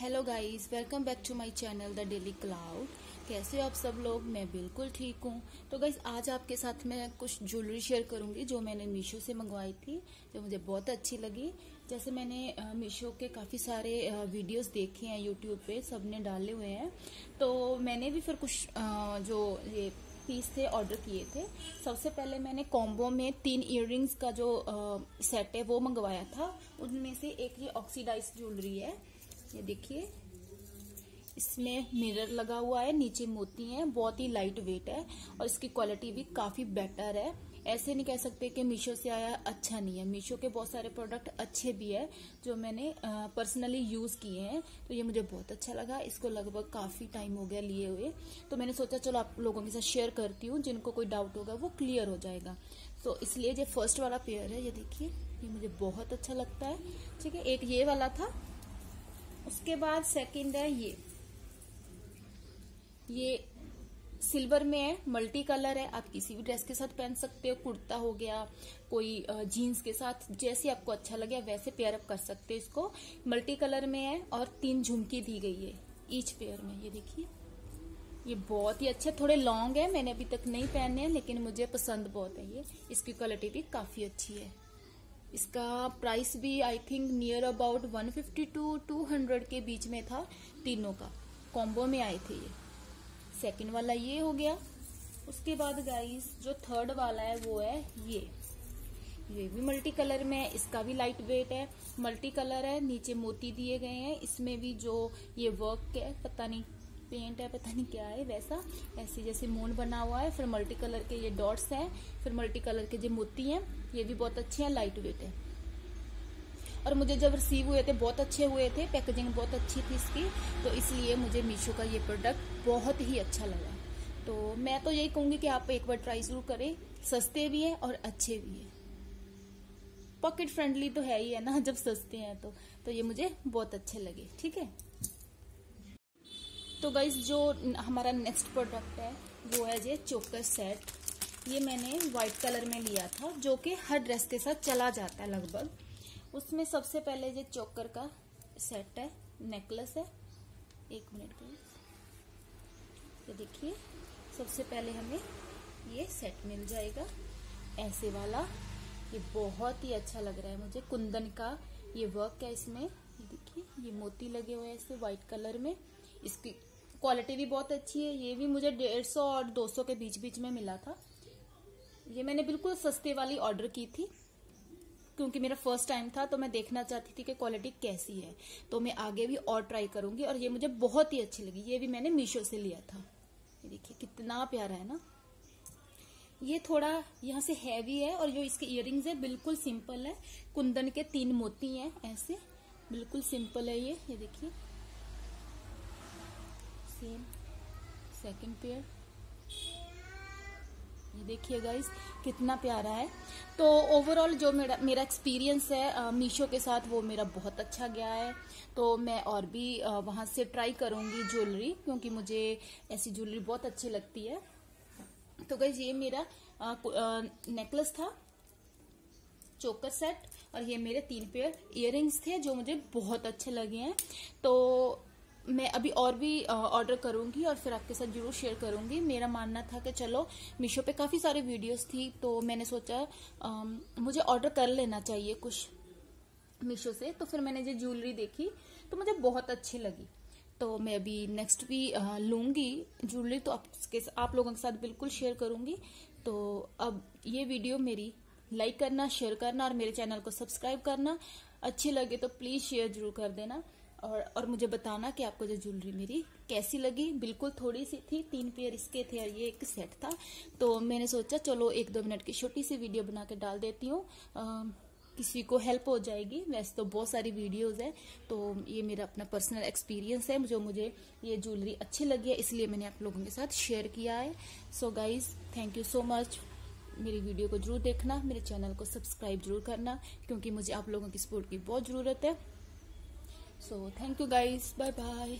Hello guys welcome back to my channel the daily cloud कैसे हो आप सब लोग? मैं बिल्कुल ठीक हूँ। तो गाइस आज आपके साथ मैं कुछ ज्वेलरी शेयर करूँगी, जो मैंने मीशो से मंगवाई थी, जो मुझे बहुत अच्छी लगी। जैसे मैंने मीशो के काफ़ी सारे वीडियोस देखे हैं यूट्यूब पे सबने डाले हुए हैं। तो मैंने भी फिर कुछ जो ये पीस थे ऑर्डर किए थे। सबसे पहले मैंने कॉम्बो में तीन इयर का जो सेट है, वो मंगवाया था। उनमें से एक ये ऑक्सीडाइज ज्वेलरी है। ये देखिए, इसमें मिरर लगा हुआ है, नीचे मोती है, बहुत ही लाइट वेट है और इसकी क्वालिटी भी काफ़ी बेटर है। ऐसे नहीं कह सकते कि मीशो से आया अच्छा नहीं है। मीशो के बहुत सारे प्रोडक्ट अच्छे भी है जो मैंने पर्सनली यूज़ किए हैं। तो ये मुझे बहुत अच्छा लगा। इसको लगभग काफ़ी टाइम हो गया लिए हुए। तो मैंने सोचा, चलो आप लोगों के साथ शेयर करती हूँ। जिनको कोई डाउट होगा, वो क्लियर हो जाएगा। तो इसलिए जो फ़र्स्ट वाला पेयर है। ये देखिए, ये मुझे बहुत अच्छा लगता है। ठीक है, एक ये वाला था। उसके बाद सेकंड है ये। ये सिल्वर में है मल्टी कलर है। आप किसी भी ड्रेस के साथ पहन सकते हो, कुर्ता हो गया, कोई जीन्स के साथ, जैसे आपको अच्छा लगे वैसे पेयर अप कर सकते हो इसको। मल्टी कलर में है और तीन झुमकी दी गई है ईच पेयर में। ये देखिए। ये बहुत ही अच्छे, थोड़े लॉन्ग है, मैंने अभी तक नहीं पहने हैं, लेकिन मुझे पसंद बहुत है ये। इसकी क्वालिटी भी काफ़ी अच्छी है। इसका प्राइस भी I think near about 150 to 200 के बीच में था तीनों का। कॉम्बो में आए थे ये। सेकंड वाला ये हो गया। उसके बाद गाइस जो थर्ड वाला है, वो है ये। ये भी मल्टी कलर में है। इसका भी लाइट वेट है। मल्टी कलर है। नीचे मोती दिए गए हैं। इसमें भी जो ये वर्क है, पता नहीं। पेंट है, पता नहीं क्या है, वैसा, ऐसे जैसे मून बना हुआ है, फिर मल्टी कलर के ये डॉट्स हैं, फिर मल्टी कलर के जो मोती हैं, ये भी बहुत अच्छे हैं लाइट वेट है। और मुझे जब रिसीव हुए थे, बहुत अच्छे हुए थे पैकेजिंग बहुत अच्छी थी इसकी तो इसलिए मुझे मीशो का ये प्रोडक्ट बहुत ही अच्छा लगा। तो मैं तो यही कहूँगी कि आप एक बार ट्राई ज़रूर करें, सस्ते भी है और अच्छे भी है। पॉकेट फ्रेंडली तो है ही है ना, जब सस्ते हैं तो तो ये मुझे बहुत अच्छे लगे, ठीक है? तो गाइज़ जो हमारा नेक्स्ट प्रोडक्ट है, वो है ये चोकर सेट ये मैंने व्हाइट कलर में लिया था, जो कि हर ड्रेस के साथ चला जाता है लगभग. उसमें सबसे पहले ये चोकर का सेट है नेकलेस है. एक मिनट ये देखिए, सबसे पहले हमें ये सेट मिल जाएगा. ऐसे वाला. ये बहुत ही अच्छा लग रहा है मुझे. कुंदन का ये वर्क है इसमें. देखिए, ये मोती लगे हुए हैं इसे व्हाइट कलर में. इसकी क्वालिटी भी बहुत अच्छी है, ये भी मुझे डेढ़ सौ और दो सौ के बीच बीच में मिला था। ये मैंने बिल्कुल सस्ते वाली ऑर्डर की थी, क्योंकि मेरा फ़र्स्ट टाइम था तो मैं देखना चाहती थी कि क्वालिटी कैसी है। तो मैं आगे भी और ट्राई करूँगी और ये मुझे बहुत ही अच्छी लगी। ये भी मैंने मीशो से लिया था। ये देखिए, कितना प्यारा है ना? ये थोड़ा यहाँ से हैवी है और जो इसके इयर है, बिल्कुल सिंपल है। कुंदन के तीन मोती हैं, ऐसे। बिल्कुल सिंपल है ये। ये देखिए। सेकंड पेयर ये देखिए गाइस कितना प्यारा है। तो ओवरऑल जो मेरा मेरा एक्सपीरियंस है मीशो के साथ वो मेरा बहुत अच्छा गया है। तो मैं और भी वहाँ से ट्राई करूँगी ज्वेलरी क्योंकि मुझे ऐसी ज्वेलरी बहुत अच्छी लगती है। तो गाइज़ ये मेरा नेकलेस था चोकर सेट और ये मेरे तीन पेयर इयर थे, जो मुझे बहुत अच्छे लगे हैं। तो मैं अभी और भी ऑर्डर करूँगी और फिर आपके साथ ज़रूर शेयर करूँगी। मेरा मानना था कि चलो मीशो पे काफ़ी सारे वीडियोस थी तो मैंने सोचा आ, मुझे ऑर्डर कर लेना चाहिए कुछ मीशो से। तो फिर मैंने जो ज्वेलरी देखी तो मुझे बहुत अच्छी लगी। तो मैं अभी नेक्स्ट भी लूँगी ज्वेलरी तो आपके आप लोगों के साथ बिल्कुल शेयर करूँगी। तो अब ये वीडियो मेरी लाइक करना शेयर करना और मेरे चैनल को सब्सक्राइब करना। अच्छी लगे तो प्लीज़ शेयर ज़रूर कर देना। और और मुझे बताना कि आपको जो ज्वेलरी मेरी कैसी लगी। बिल्कुल थोड़ी सी थी, तीन पेयर इसके थे और ये एक सेट था। तो मैंने सोचा, चलो एक दो मिनट की छोटी सी वीडियो बना के डाल देती हूँ। किसी को हेल्प हो जाएगी। वैसे तो बहुत सारी वीडियोस हैं। तो ये मेरा अपना पर्सनल एक्सपीरियंस है, जो मुझे ये ज्वेलरी अच्छी लगी है, इसलिए मैंने आप लोगों के साथ शेयर किया है। So guys thank you so much मेरी वीडियो को ज़रूर देखना, मेरे चैनल को सब्सक्राइब ज़रूर करना, क्योंकि मुझे आप लोगों की सपोर्ट की बहुत ज़रूरत है। So thank you guys. Bye bye